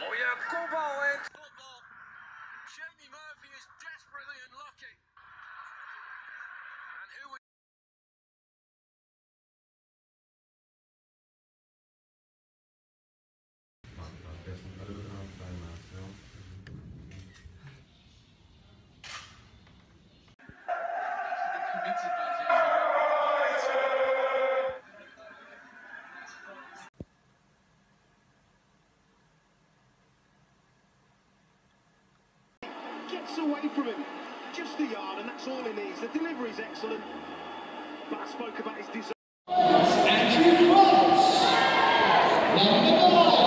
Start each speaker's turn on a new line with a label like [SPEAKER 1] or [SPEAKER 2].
[SPEAKER 1] Oh yeah. Football. Jamie Murphy is desperately unlucky. And who would It's committed
[SPEAKER 2] Gets away from him. Just the yard, and that's all he needs. The delivery's excellent. But I spoke about his design. Andrew Cross, number nine.